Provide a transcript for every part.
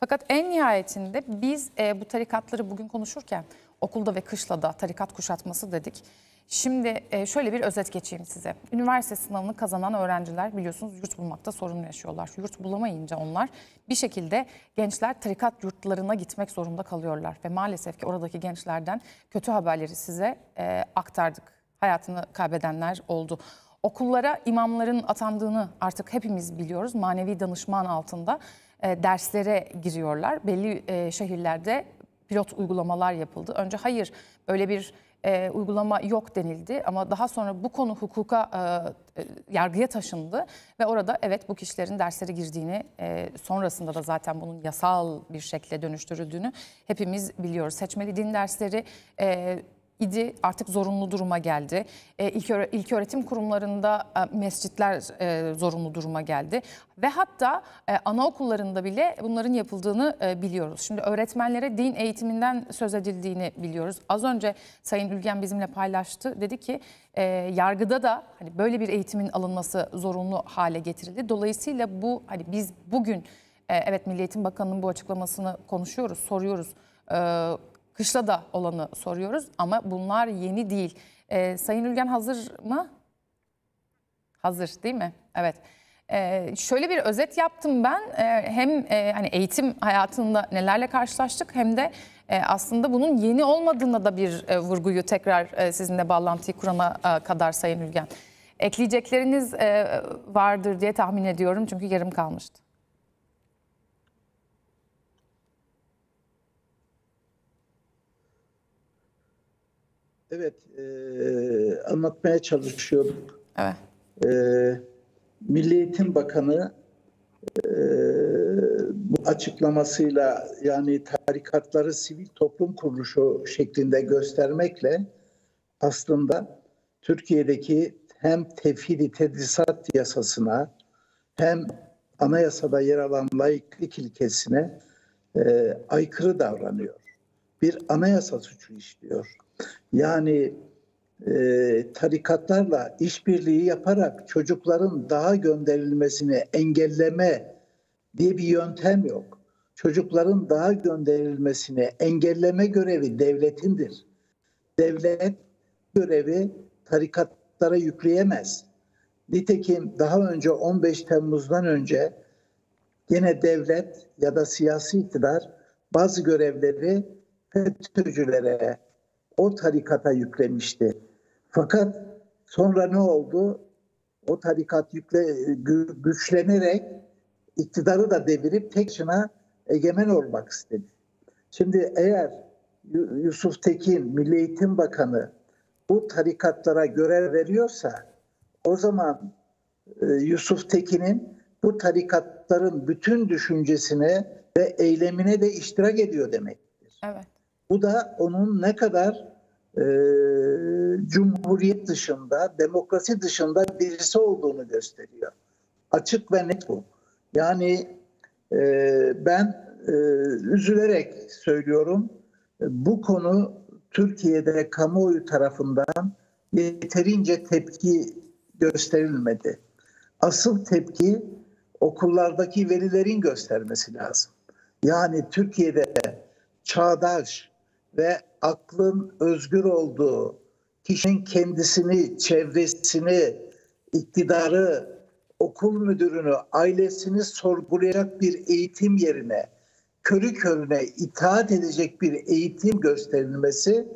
Fakat en nihayetinde biz e, bu tarikatları bugün konuşurken okulda ve kışlada tarikat kuşatması dedik. Şimdi e, şöyle bir özet geçeyim size. Üniversite sınavını kazanan öğrenciler biliyorsunuz yurt bulmakta sorun yaşıyorlar. Yurt bulamayınca onlar bir şekilde gençler tarikat yurtlarına gitmek zorunda kalıyorlar. Ve maalesef ki oradaki gençlerden kötü haberleri size e, aktardık. Hayatını kaybedenler oldu. Okullara imamların atandığını artık hepimiz biliyoruz. Manevi danışman altında e, derslere giriyorlar. Belli e, şehirlerde pilot uygulamalar yapıldı. Önce hayır böyle bir e, uygulama yok denildi ama daha sonra bu konu hukuka yargıya taşındı ve orada evet bu kişilerin derslere girdiğini sonrasında da zaten bunun yasal bir şekilde dönüştürüldüğünü hepimiz biliyoruz. Seçmeli din dersleri idi artık zorunlu duruma geldi. E, ilk, ilk öğretim kurumlarında e, mescitler e, zorunlu duruma geldi ve hatta e, anaokullarında bile bunların yapıldığını e, biliyoruz. Şimdi öğretmenlere din eğitiminden söz edildiğini biliyoruz. Az önce Sayın Ülgen bizimle paylaştı. Dedi ki e, yargıda da hani böyle bir eğitimin alınması zorunlu hale getirildi. Dolayısıyla bu hani biz bugün e, evet Milli Eğitim Bakanı'nın bu açıklamasını konuşuyoruz, soruyoruz. E, Kışla da olanı soruyoruz ama bunlar yeni değil. Ee, Sayın Ülgen hazır mı? Hazır değil mi? Evet. Ee, şöyle bir özet yaptım ben. Ee, hem e, hani eğitim hayatında nelerle karşılaştık hem de e, aslında bunun yeni olmadığına da bir e, vurguyu tekrar e, sizinle bağlantıyı kurana e, kadar Sayın Ülgen. Ekleyecekleriniz e, vardır diye tahmin ediyorum çünkü yarım kalmıştı. Evet, e, anlatmaya çalışıyorum. Evet. E, Milli Eğitim Bakanı e, bu açıklamasıyla yani tarikatları sivil toplum kuruluşu şeklinde göstermekle aslında Türkiye'deki hem tevhid-i tedrisat yasasına hem anayasada yer alan laiklik ilkesine e, aykırı davranıyor. Bir anayasa suçu işliyor. Yani e, tarikatlarla işbirliği yaparak çocukların daha gönderilmesini engelleme diye bir yöntem yok. Çocukların daha gönderilmesini engelleme görevi devletindir. Devlet görevi tarikatlara yükleyemez. Nitekim daha önce 15 Temmuz'dan önce gene devlet ya da siyasi iktidar bazı görevleri FETÖ'cülere, o tarikata yüklemişti. Fakat sonra ne oldu? O tarikat yükle, gü- güçlenerek iktidarı da devirip tek başına egemen olmak istedi. Şimdi eğer Yu- Yusuf Tekin, Milli Eğitim Bakanı bu tarikatlara görev veriyorsa o zaman e, Yusuf Tekin'in bu tarikatların bütün düşüncesine ve eylemine de iştirak ediyor demektir. Evet. Bu da onun ne kadar e, cumhuriyet dışında, demokrasi dışında birisi olduğunu gösteriyor. Açık ve net bu. Yani e, ben e, üzülerek söylüyorum, bu konu Türkiye'de kamuoyu tarafından yeterince tepki gösterilmedi. Asıl tepki okullardaki velilerin göstermesi lazım. Yani Türkiye'de çağdaş ve aklın özgür olduğu, kişinin kendisini, çevresini, iktidarı, okul müdürünü, ailesini sorgulayacak bir eğitim yerine körü körüne itaat edecek bir eğitim gösterilmesi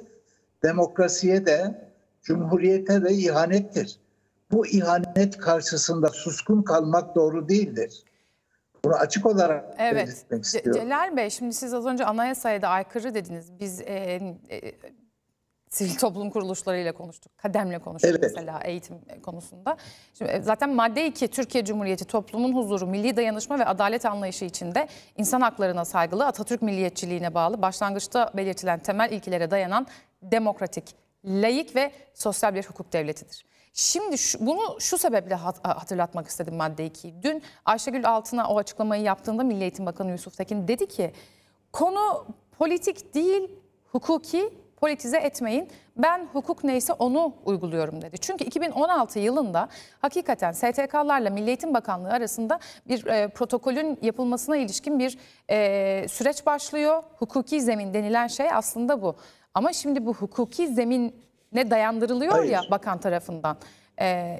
demokrasiye de cumhuriyete de ihanettir. Bu ihanet karşısında suskun kalmak doğru değildir. Bunu açık olarak Evet. belirtmek istiyorum. Celal Bey şimdi siz az önce anayasaya da aykırı dediniz. Biz e, e, sivil toplum kuruluşlarıyla konuştuk. Kademle konuştuk Evet. mesela eğitim konusunda. Şimdi e, zaten madde 2 Türkiye Cumhuriyeti toplumun huzuru, milli dayanışma ve adalet anlayışı içinde insan haklarına saygılı, Atatürk milliyetçiliğine bağlı, başlangıçta belirtilen temel ilkelere dayanan demokratik, layık ve sosyal bir hukuk devletidir. Şimdi şu- bunu şu sebeple hat- hatırlatmak istedim madde 2'yi. Dün Ayşegül Altın'a o açıklamayı yaptığında Milli Eğitim Bakanı Yusuf Tekin dedi ki konu politik değil hukuki politize etmeyin. Ben hukuk neyse onu uyguluyorum dedi. Çünkü 2016 yılında hakikaten STK'larla Milli Eğitim Bakanlığı arasında bir e, protokolün yapılmasına ilişkin bir e, süreç başlıyor. Hukuki zemin denilen şey aslında bu. Ama şimdi bu hukuki zemin ne dayandırılıyor Hayır. ya bakan tarafından. E,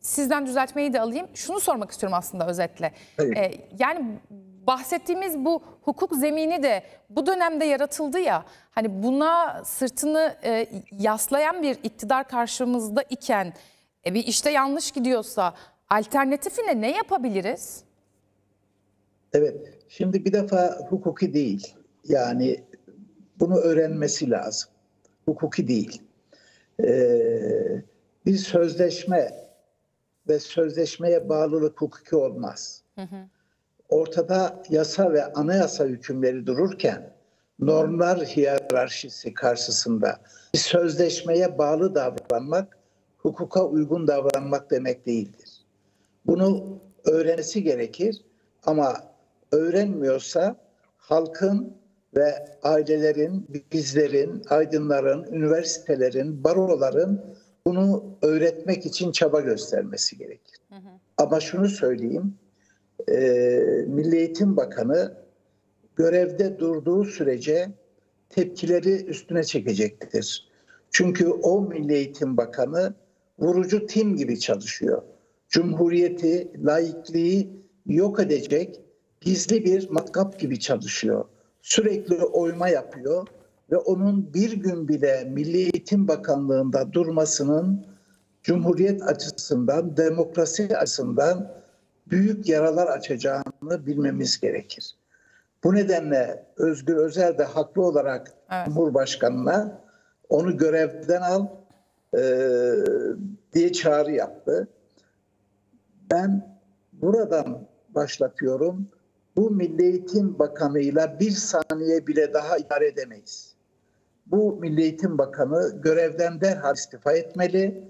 sizden düzeltmeyi de alayım. Şunu sormak istiyorum aslında özetle. Hayır. E, yani bahsettiğimiz bu hukuk zemini de bu dönemde yaratıldı ya. Hani buna sırtını e, yaslayan bir iktidar karşımızda iken e, bir işte yanlış gidiyorsa alternatifine ne yapabiliriz? Evet. Şimdi bir defa hukuki değil. Yani bunu öğrenmesi lazım. Hukuki değil. Ee, bir sözleşme ve sözleşmeye bağlılık hukuki olmaz. Ortada yasa ve anayasa hükümleri dururken normlar hiyerarşisi karşısında bir sözleşmeye bağlı davranmak hukuka uygun davranmak demek değildir. Bunu öğrenmesi gerekir ama öğrenmiyorsa halkın ve ailelerin, bizlerin, aydınların, üniversitelerin, baroların bunu öğretmek için çaba göstermesi gerekir. Ama şunu söyleyeyim, e, Milli Eğitim Bakanı görevde durduğu sürece tepkileri üstüne çekecektir. Çünkü o Milli Eğitim Bakanı vurucu tim gibi çalışıyor. Cumhuriyeti, laikliği yok edecek gizli bir matkap gibi çalışıyor. Sürekli oyma yapıyor ve onun bir gün bile Milli Eğitim Bakanlığı'nda durmasının Cumhuriyet açısından, demokrasi açısından büyük yaralar açacağını bilmemiz gerekir. Bu nedenle Özgür Özel de haklı olarak Evet. Cumhurbaşkanı'na onu görevden al e, diye çağrı yaptı. Ben buradan başlatıyorum. Bu Milli Eğitim Bakanı'yla bir saniye bile daha idare edemeyiz. Bu Milli Eğitim Bakanı görevden derhal istifa etmeli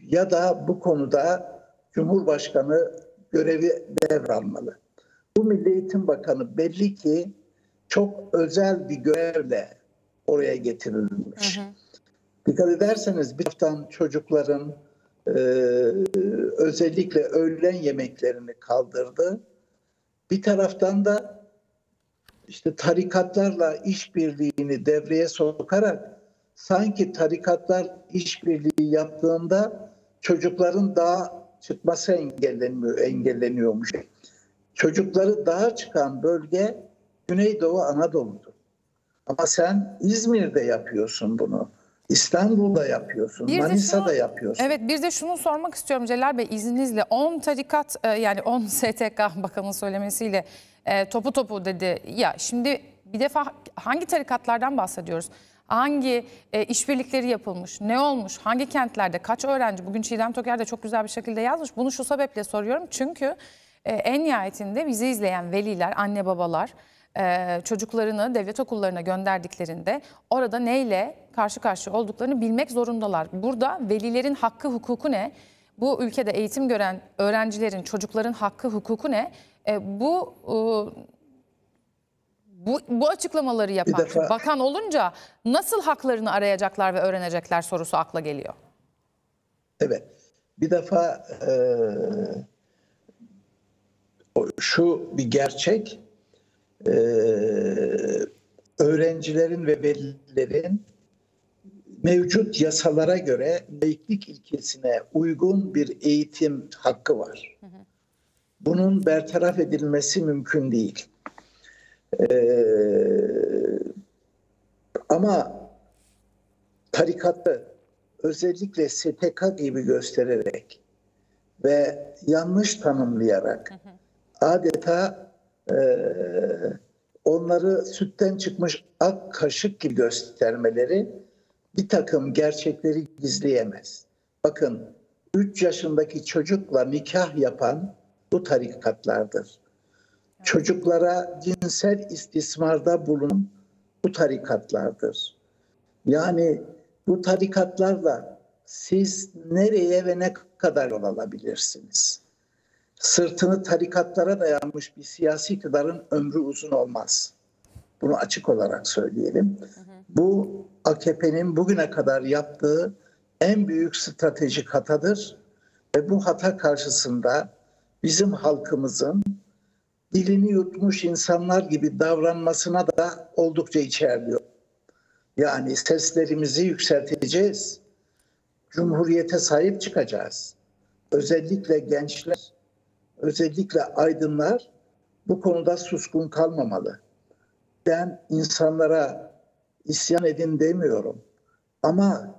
ya da bu konuda Cumhurbaşkanı görevi devralmalı. Bu Milli Eğitim Bakanı belli ki çok özel bir görevle oraya getirilmiş. Dikkat ederseniz bir taraftan çocukların e, özellikle öğlen yemeklerini kaldırdı. Bir taraftan da işte tarikatlarla işbirliğini devreye sokarak sanki tarikatlar işbirliği yaptığında çocukların daha çıkması engelleniyor, engelleniyormuş. Çocukları dağa çıkan bölge Güneydoğu Anadolu'dur. Ama sen İzmir'de yapıyorsun bunu. İstanbul'da yapıyorsun, Bir Manisa'da şunu- yapıyorsun. Evet bir de şunu sormak istiyorum Celal Bey izninizle 10 tarikat e, yani 10 STK bakanın söylemesiyle e, topu topu dedi. Ya şimdi bir defa hangi tarikatlardan bahsediyoruz? Hangi e, işbirlikleri yapılmış? Ne olmuş? Hangi kentlerde? Kaç öğrenci? Bugün Çiğdem Toker de çok güzel bir şekilde yazmış. Bunu şu sebeple soruyorum. Çünkü e, en nihayetinde bizi izleyen veliler, anne babalar e, çocuklarını devlet okullarına gönderdiklerinde orada neyle karşı karşıya olduklarını bilmek zorundalar. Burada velilerin hakkı hukuku ne? Bu ülkede eğitim gören öğrencilerin, çocukların hakkı hukuku ne? E, bu e, bu, bu açıklamaları yapan defa- bakan olunca nasıl haklarını arayacaklar ve öğrenecekler sorusu akla geliyor. Evet. Bir defa e, şu bir gerçek. E, öğrencilerin ve velilerin mevcut yasalara göre laiklik ilkesine uygun bir eğitim hakkı var. Bunun bertaraf edilmesi mümkün değil. E, ama tarikatı özellikle STK gibi göstererek ve yanlış tanımlayarak adeta e, onları sütten çıkmış ak kaşık gibi göstermeleri bir takım gerçekleri gizleyemez. Bakın 3 yaşındaki çocukla nikah yapan bu tarikatlardır. Çocuklara cinsel istismarda bulunan bu tarikatlardır. Yani bu tarikatlarla siz nereye ve ne kadar yol alabilirsiniz? Sırtını tarikatlara dayanmış bir siyasi iktidarın ömrü uzun olmaz. Bunu açık olarak söyleyelim. Bu AKP'nin bugüne kadar yaptığı en büyük stratejik hatadır. Ve bu hata karşısında bizim halkımızın dilini yutmuş insanlar gibi davranmasına da oldukça içerliyor. Yani seslerimizi yükselteceğiz. Cumhuriyete sahip çıkacağız. Özellikle gençler, özellikle aydınlar bu konuda suskun kalmamalı. Ben insanlara isyan edin demiyorum. Ama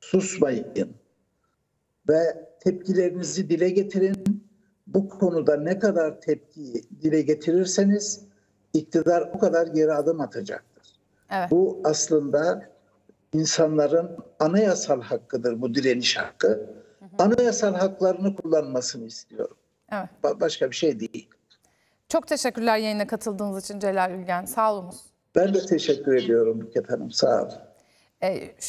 susmayın ve tepkilerinizi dile getirin. Bu konuda ne kadar tepki dile getirirseniz iktidar o kadar geri adım atacaktır. Evet. Bu aslında insanların anayasal hakkıdır bu direniş hakkı. Anayasal haklarını kullanmasını istiyorum. Evet. Ba- Başka bir şey değil. Çok teşekkürler yayına katıldığınız için Celal Ülgen. Sağ olunuz. Ben de teşekkür ediyorum Hanım. Sağ olun. E,